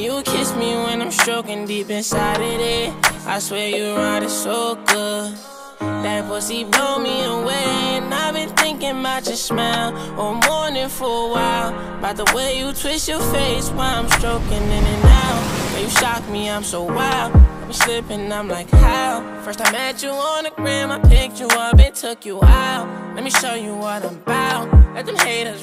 you kiss me when I'm stroking deep inside of it. I swear you ride it so good. That pussy blow me away, and I've been thinking about your smile all morning for a while. About the way you twist your face while I'm stroking in and out. When you shock me, I'm so wild. I be slipping, I'm like, how? First I met you on the gram, I picked you up and took you out. Let me show you what I'm about. Let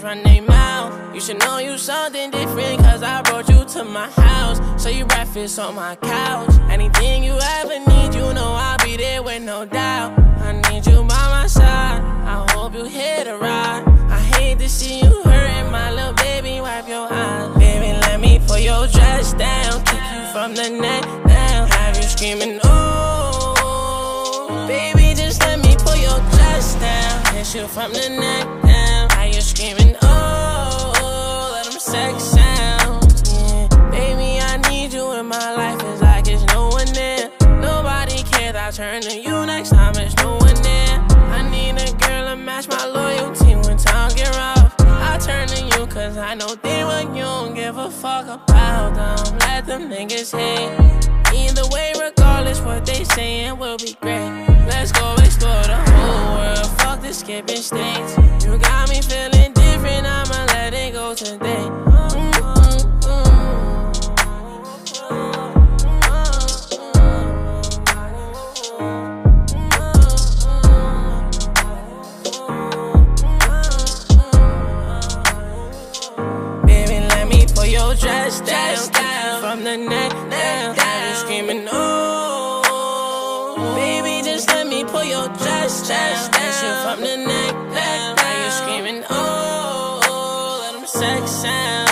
run their mouth. You should know you something different, cause I brought you to my house. So you breakfast on my couch. Anything you ever need, you know I'll be there with no doubt. I need you by my side. I hope you hit a ride. I hate to see you hurting, my little baby. Wipe your eyes, baby. Let me pull your dress down, kick you from the neck down, have you screaming, oh, baby. Just let me pull your dress down, hit you from the neck sex sounds, yeah. Baby, I need you in my life, it's like it's no one there. Nobody cares, I turn to you next time, it's no one there. I need a girl to match my loyalty when time get rough. I turn to you cause I know they want you don't give a fuck about them. Let them niggas hate. Either way, regardless what they saying will be great. Let's go explore the whole world. Fuck the skipping states. You got me feeling different, I'ma let it go today. Me pull your dress down, down from the neck down. You screaming, oh, baby, just let me pull your dress down, down you from the neck down. Have you screaming, oh, let them sex sound.